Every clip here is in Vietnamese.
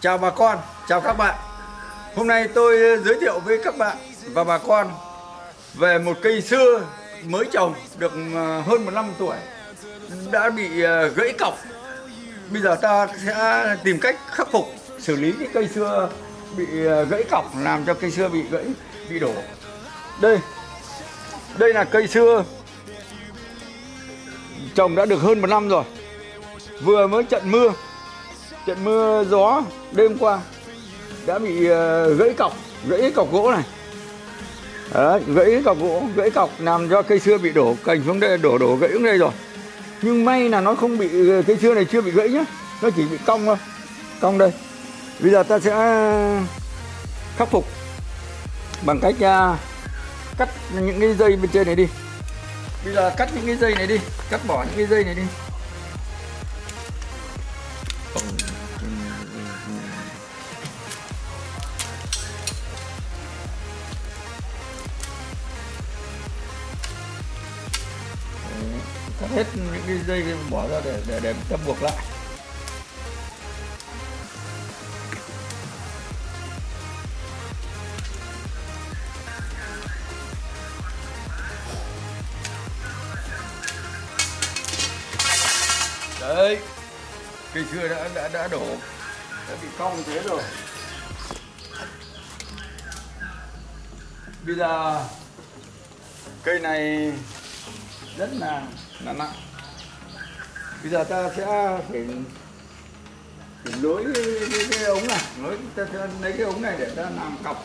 chào bà con, chào các bạn. Hôm nay tôi giới thiệu với các bạn và bà con về một cây xưa mới trồng được à, hơn một năm tuổi, đã bị à, gãy cọc. Bây giờ ta sẽ tìm cách khắc phục, xử lý cái cây xưa bị à, gãy cọc, làm cho cây xưa bị gãy, bị đổ. Đây đây là cây xưa trồng đã được hơn một năm rồi. Vừa mới trận mưa trận mưa gió đêm qua đã bị ờ, gãy cọc gãy cọc gỗ này. Đấy, gãy cọc gỗ gãy cọc làm cho cây xưa bị đổ cành xuống đây đổ đổ gãy xuống đây rồi. Nhưng may là nó không bị ờ, cây xưa này chưa bị gãy nhá nó chỉ bị cong thôi cong đây. Bây giờ ta sẽ khắc phục bằng cách à, cắt những cái dây bên trên này đi. Bây giờ cắt những cái dây này đi cắt bỏ những cái dây này đi. Hết những cái dây bỏ ra để để để ta buộc lại. Đấy, cây xưa đã đã đã đổ, đã bị cong thế rồi. Bây giờ, cây này rất là là nặng. Bây giờ ta sẽ phải phải nối cái, cái, cái ống này. Nối ta sẽ lấy cái ống này để ta làm cọc.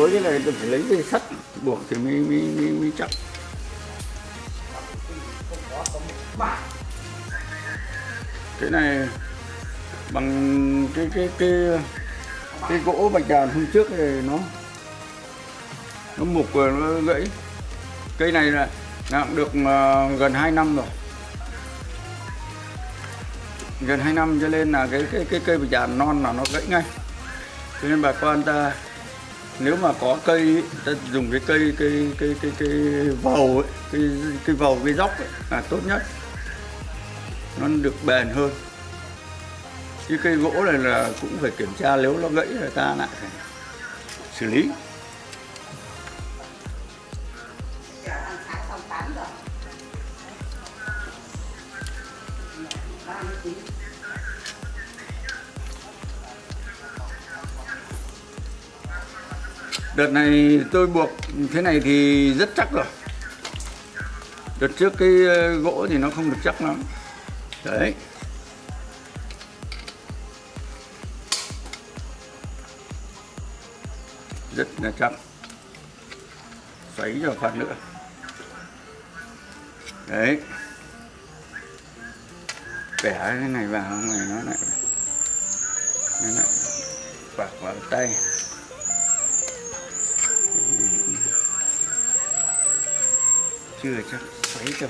đối cái này tôi phải lấy dây sắt buộc thì mới mới mới, mới chắc cái này bằng cái cái cái cái gỗ bạch đàn hôm trước này nó nó mục rồi nó gãy. Cây này là làm được à, gần 2 năm rồi. Gần 2 năm cho nên là cái cái cái cây bạch đàn non là nó gãy ngay. Cho nên bà con ta nếu mà có cây ta dùng cái cây cây cây cây cây vầu ấy, cây cây vầu cây dốc ấy, là tốt nhất. Nó được bền hơn. Cái cây gỗ này là cũng phải kiểm tra nếu nó gãy là ta lại phải xử lý. Đợt này tôi buộc thế này thì rất chắc rồi. Đợt trước cái ờ, gỗ thì nó không được chắc lắm. Đấy. Rất là chắc. Xoáy cho phát nữa. Đấy. Bẻ cái này vào này nó lại nó lại quạt vào tay. Chưa chắc. Xoáy cho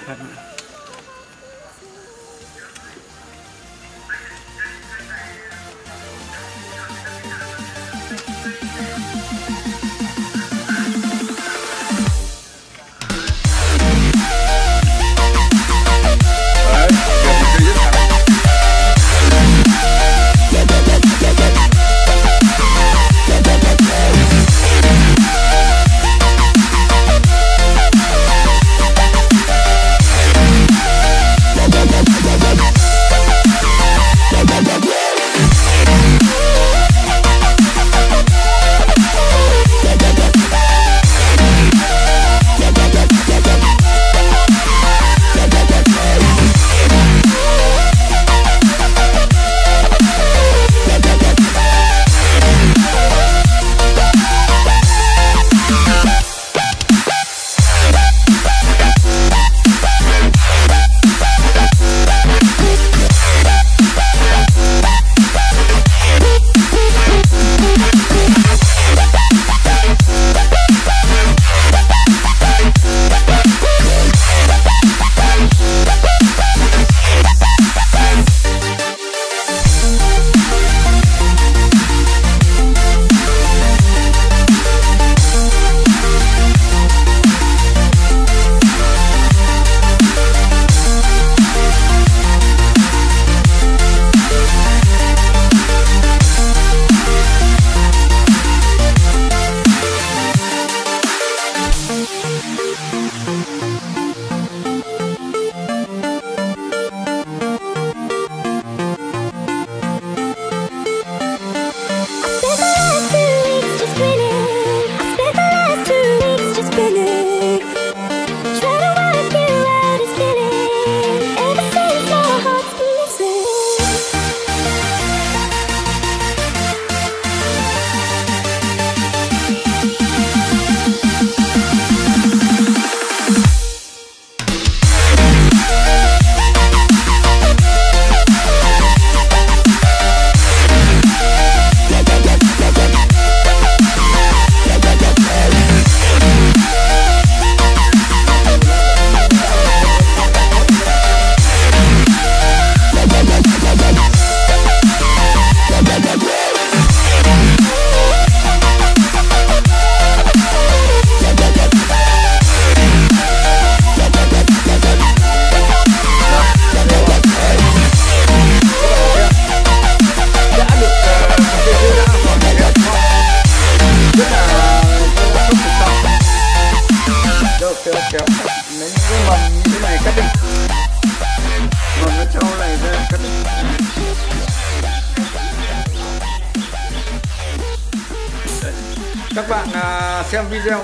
các bạn à, xem video,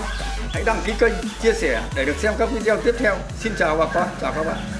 hãy đăng ký kênh, chia sẻ để được xem các video tiếp theo. Xin chào bà con, chào các bạn.